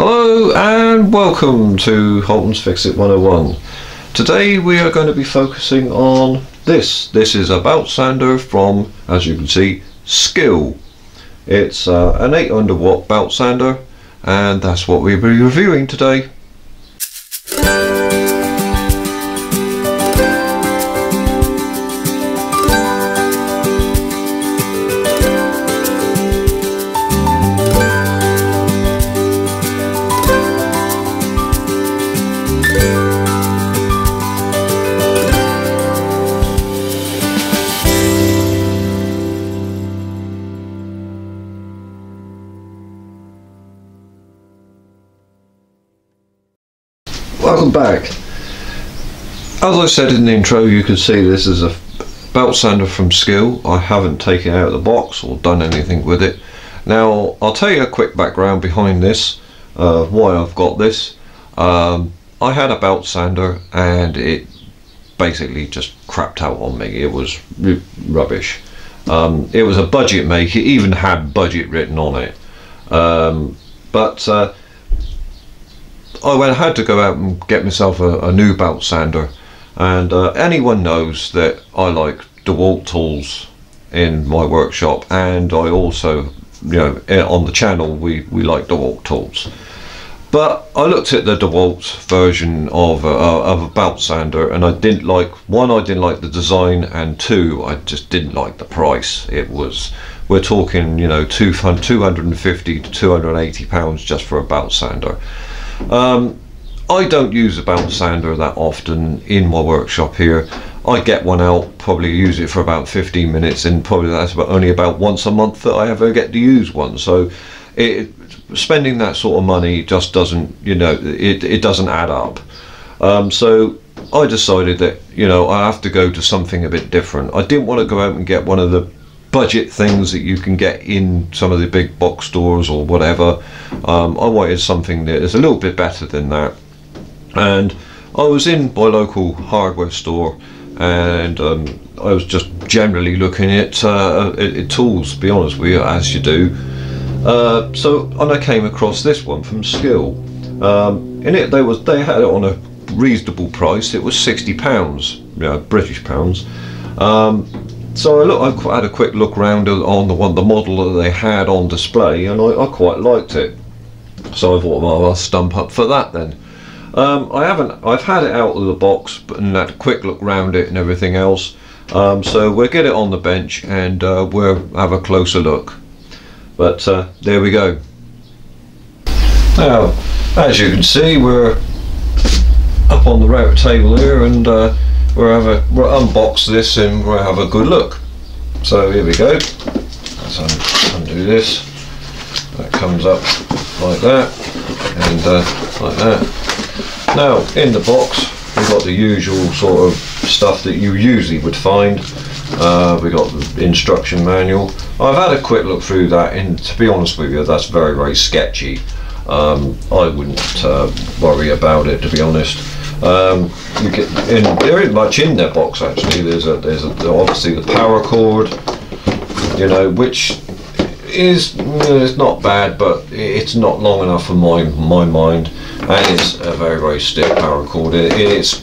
Hello and welcome to Holton's Fix It 101. Today we are going to be focusing on this. This is a belt sander from, as you can see, Skil. It's uh, an 800 watt belt sander and that's what we'll be reviewing today. As I said in the intro, you can see this is a belt sander from Skil. I haven't taken it out of the box or done anything with it. Now, I'll tell you a quick background behind this, uh, why I've got this. Um, I had a belt sander and it basically just crapped out on me. It was rubbish. Um, it was a budget make, it even had budget written on it. Um, but uh, I had to go out and get myself a, a new belt sander and uh, anyone knows that I like DeWalt tools in my workshop and I also you know eh, on the channel we, we like DeWalt tools. But I looked at the DeWalt version of a, of a belt sander and I didn't like one I didn't like the design and two I just didn't like the price. It was we're talking you know 250 to 280 pounds just for a belt sander. Um, I don't use a belt sander that often in my workshop here. I get one out, probably use it for about 15 minutes, and probably that's about only about once a month that I ever get to use one. So, it, spending that sort of money just doesn't, you know, it, it doesn't add up. Um, so I decided that, you know, I have to go to something a bit different. I didn't want to go out and get one of the budget things that you can get in some of the big box stores or whatever. Um, I wanted something that is a little bit better than that. And I was in my local hardware store and um, I was just generally looking at, uh, at, at, tools, to be honest with you, as you do. Uh, so, and I came across this one from Skil Um, in it, they was they had it on a reasonable price. It was sixty pounds, you know, British pounds. Um, so I look, I had a quick look around on the one, the model that they had on display, and I, I quite liked it. So I thought, well, I'll stump up for that then. Um, I haven't, I've had it out of the box, and had a quick look around it and everything else. Um, so we'll get it on the bench and uh, we'll have a closer look. But uh, there we go. Now, as you can see, we're up on the router table here and uh, we'll have a we'll unbox this and we'll have a good look. So here we go. Let's un undo this. That comes up like that and uh, like that. Now in the box we've got the usual sort of stuff that you usually would find. Uh, we got the instruction manual. I've had a quick look through that and to be honest with you that's very very sketchy. Um, I wouldn't uh, worry about it to be honest. Um, you get in, there isn't much in their box actually. There's a there's a, obviously the power cord, you know, which is it's not bad, but it's not long enough for my my mind, and it's a very very stiff power cord. It, it's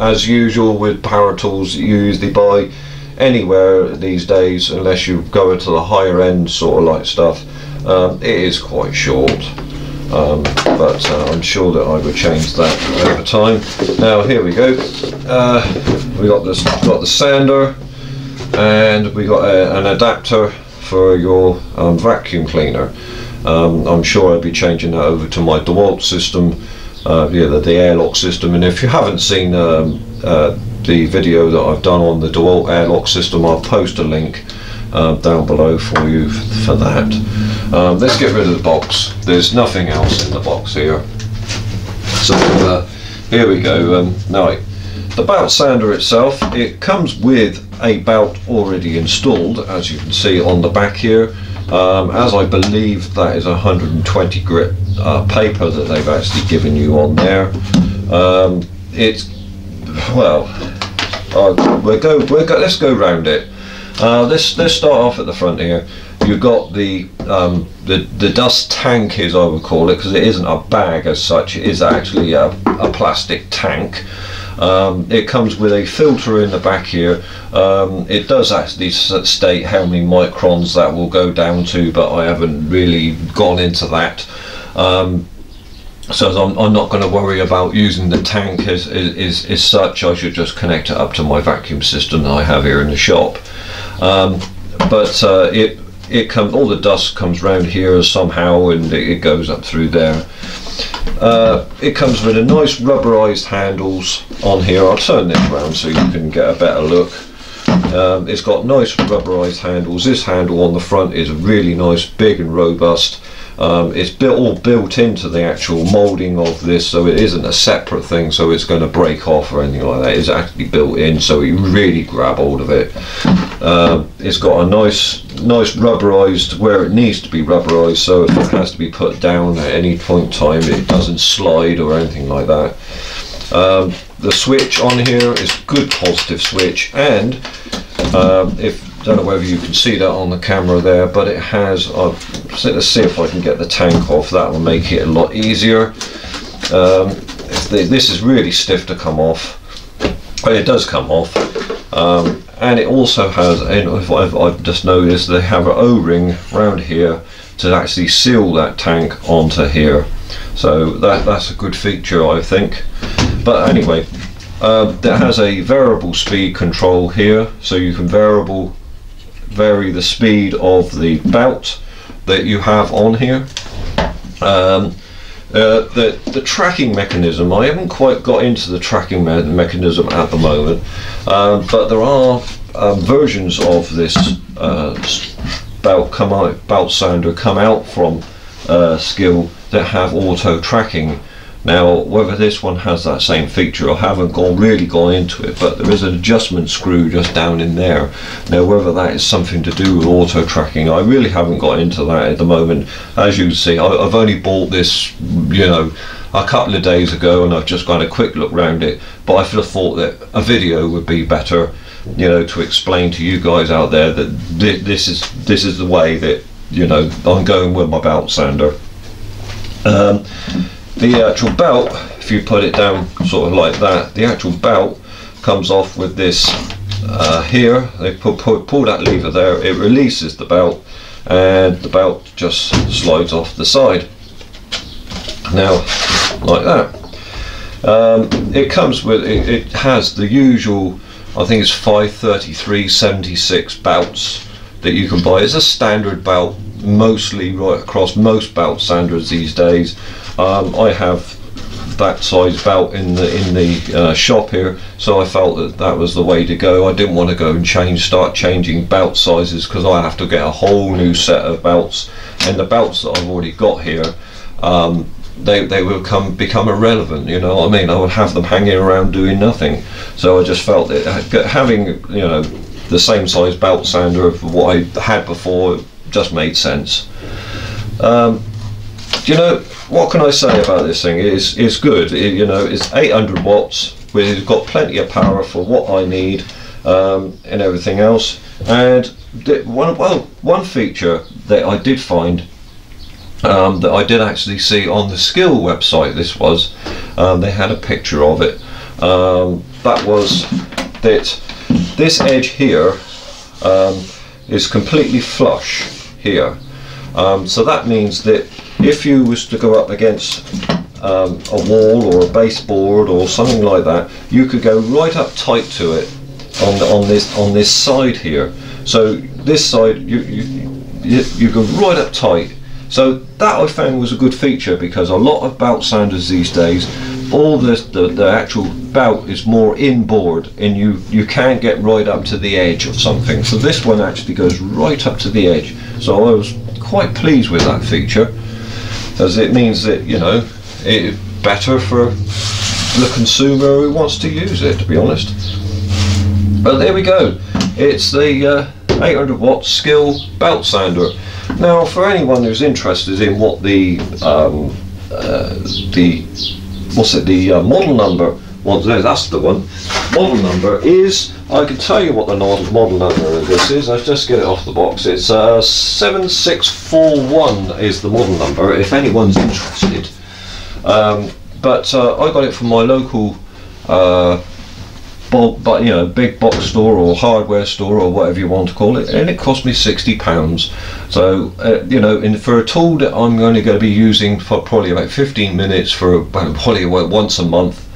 as usual with power tools you usually buy anywhere these days, unless you go into the higher end sort of like stuff. Um, it is quite short um, but uh, I'm sure that I would change that over time. Now here we go. Uh, we got this, got the sander, and we got a, an adapter for your um, vacuum cleaner. Um, I'm sure I'll be changing that over to my DeWalt system, uh, yeah, the, the airlock system. And if you haven't seen um, uh, the video that I've done on the DeWalt airlock system, I'll post a link uh, down below for you for that. Um, let's get rid of the box. There's nothing else in the box here. So uh, here we go. Um, now, the belt sander itself, it comes with a belt already installed, as you can see on the back here. Um, as I believe that is 120 grit uh, paper that they've actually given you on there. Um, it's well, uh, we'll go, we'll go. Let's go round it. Uh, let's let's start off at the front here. you've got the um, the the dust tank, as I would call it, because it isn't a bag as such. It is actually a, a plastic tank. Um, it comes with a filter in the back here. Um, it does actually state how many microns that will go down to, but I haven't really gone into that. Um, so I'm, I'm not going to worry about using the tank as, as, as, such. I should just connect it up to my vacuum system that I have here in the shop. Um, but uh, it it comes all the dust comes round here somehow and it goes up through there. Uh, it comes with a nice rubberized handles on here. I'll turn this around so you can get a better look. Um, it's got nice rubberized handles. This handle on the front is really nice, big and robust. Um, it's built all built into the actual molding of this, so it isn't a separate thing, so it's going to break off or anything like that. It's actually built in, so you really grab hold of it. Um, it's got a nice, nice rubberized where it needs to be rubberized, so if it has to be put down at any point in time, it doesn't slide or anything like that. Um, the switch on here is good positive switch, and um, if don't know whether you can see that on the camera there but it has uh, let's see if I can get the tank off that will make it a lot easier. Um, this is really stiff to come off. But it does come off. Um, and it also has and I've, I've just noticed they have an o-ring around here to actually seal that tank onto here. So that that's a good feature I think. But anyway uh, that has a variable speed control here. So you can variable vary the speed of the belt that you have on here. Um, uh, the, the tracking mechanism, I haven't quite got into the tracking me mechanism at the moment, um, but there are um, versions of this uh, belt, come out, belt sounder come out from uh, Skil that have auto tracking now, whether this one has that same feature, I haven't gone really gone into it, but there is an adjustment screw just down in there. Now, whether that is something to do with auto tracking, I really haven't got into that at the moment. As you see, I, have only bought this, you know, a couple of days ago, and I've just got a quick look around it. But I feel thought that a video would be better, you know, to explain to you guys out there that th this is this is the way that you know I'm going with my belt sander. Um, the actual belt, if you put it down sort of like that, the actual belt comes off with this uh, here. They pull, pull, pull that lever there, it releases the belt and the belt just slides off the side. Now, like that. Um, it comes with, it, it, has the usual, I think it's 533 76 belts that you can buy. It's a standard belt, mostly right across most belt standards these days. Um, I have that size belt in the in the uh, shop here so I felt that that was the way to go. I didn't want to go and change start changing belt sizes because I have to get a whole new set of belts. And the belts that I've already got here um, they, they will come become irrelevant you know what I mean? I would have them hanging around doing nothing. So I just felt that having you know the same size belt sander of what I had before just made sense. Um, you know what can I say about this thing? It's, it's good. It, you know, it's 800 watts. We've got plenty of power for what I need um, and everything else. And one, well, one feature that I did find um, that I did actually see on the Skil website, this was, um, they had a picture of it. Um, that was that this edge here um, is completely flush here. Um, so that means that if you was to go up against um, a wall or a baseboard or something like that, you could go right up tight to it on the, on this on this side here. So this side you you you, go right up tight. So that I found was a good feature because a lot of belt sounders these days, all the, the actual belt is more inboard and you you can't get right up to the edge of something. So this one actually goes right up to the edge. So I was quite pleased with that feature as it means that you know it's better for the consumer who wants to use it to be honest. But there we go. It's the uh, 800 watt Skil belt sander. Now for anyone who's interested in what the um, uh, the what's it the uh, model number One there, that's the one. Model number is, I can tell you what the model number of this is, I'll just get it off the box. It's uh, 7641 is the model number, if anyone's interested. Um, but uh, I got it from my local uh, bulk, but you know, big box store or hardware store or whatever you want to call it, and it cost me sixty pounds. So uh, you know, in, for a tool that I'm only going to be using for probably about fifteen minutes for probably once a month,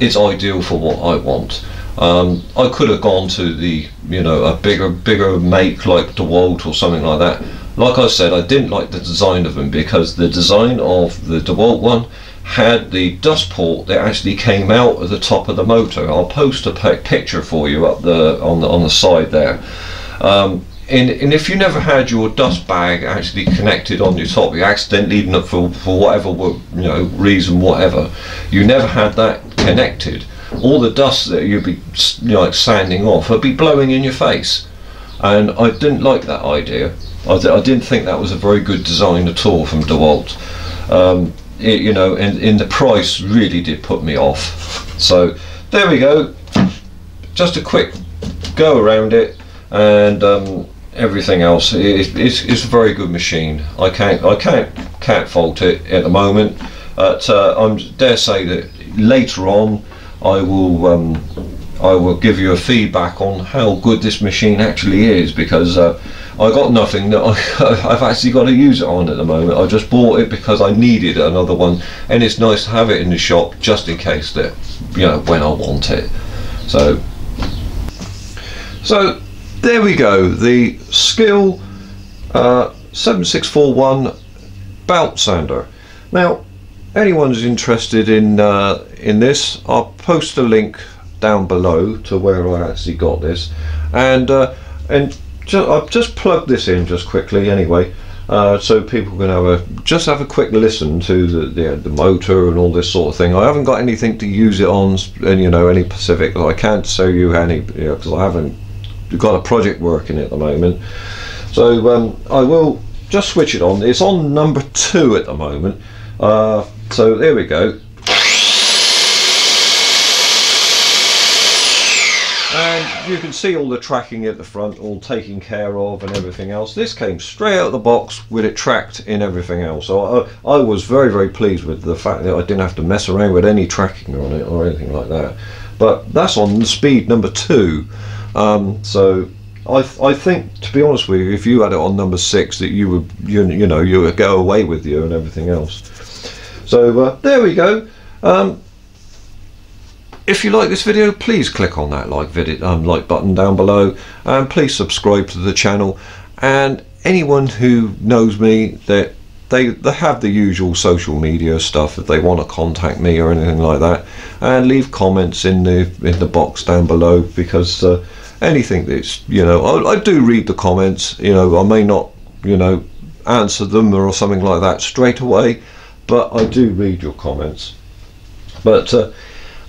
it's ideal for what I want. Um, I could have gone to the you know a bigger bigger make like DeWalt or something like that. Like I said, I didn't like the design of them because the design of the DeWalt one had the dust port that actually came out of the top of the motor. I'll post a picture for you up the on the on the side there. Um, and, and if you never had your dust bag actually connected on your top, you accidentally, even for, for whatever you know reason, whatever, you never had that connected. All the dust that you'd be like sanding off would be blowing in your face, and I didn't like that idea. I didn't think that was a very good design at all from DeWalt. Um, it, you know, and, and the price really did put me off. So there we go. Just a quick go around it, and um, everything else. It, it's, it's a very good machine. I can't I can't can't fault it at the moment. But uh, I dare say that later on, I will. Um, I will give you a feedback on how good this machine actually is because uh, I got nothing that I, I've actually got to use it on at the moment. I just bought it because I needed another one, and it's nice to have it in the shop just in case that you know when I want it. So, so there we go. The Skil uh, 7641 belt sander. Now, anyone's interested in uh, in this, I'll post a link down below to where I actually got this, and uh, and ju- I've just plugged this in just quickly anyway, uh, so people can have a just have a quick listen to the, the the motor and all this sort of thing. I haven't got anything to use it on, and you know any Pacific. I can't show you any because I haven't got a project working at the moment. So um, I will just switch it on. It's on number two at the moment. Uh, so there we go. And you can see all the tracking at the front, all taken care of and everything else. This came straight out of the box with it tracked in everything else. So I, I was very, very pleased with the fact that I didn't have to mess around with any tracking on it or anything like that. But that's on speed number two. Um, so I, I think, to be honest with you, if you had it on number six, that you would, you, you know, you would go away with you and everything else. So uh, there we go. Um, if you like this video, please click on that like video, um, like button down below, and please subscribe to the channel. And anyone who knows me, that they they have the usual social media stuff if they want to contact me or anything like that, and leave comments in the in the box down below because uh, anything that's you know I, I do read the comments. You know I may not you know answer them or something like that straight away, but I do read your comments. But uh,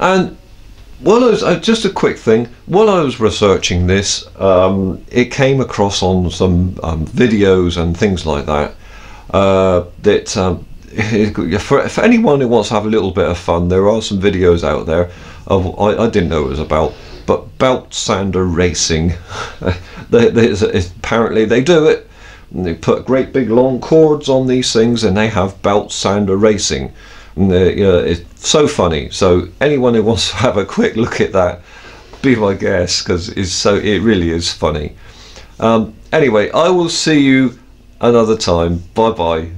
and while I was uh, just a quick thing, while I was researching this, um, it came across on some um, videos and things like that. Uh, that um, for, for anyone who wants to have a little bit of fun, there are some videos out there of I, I didn't know it was about, but belt sander racing. There- there's- apparently they do it. They put great big long cords on these things, and they have belt sander racing. And they- you know, it's so funny. So anyone who wants to have a quick look at that, be my guest because it's so it really is funny. Um, anyway, I will see you another time. Bye bye.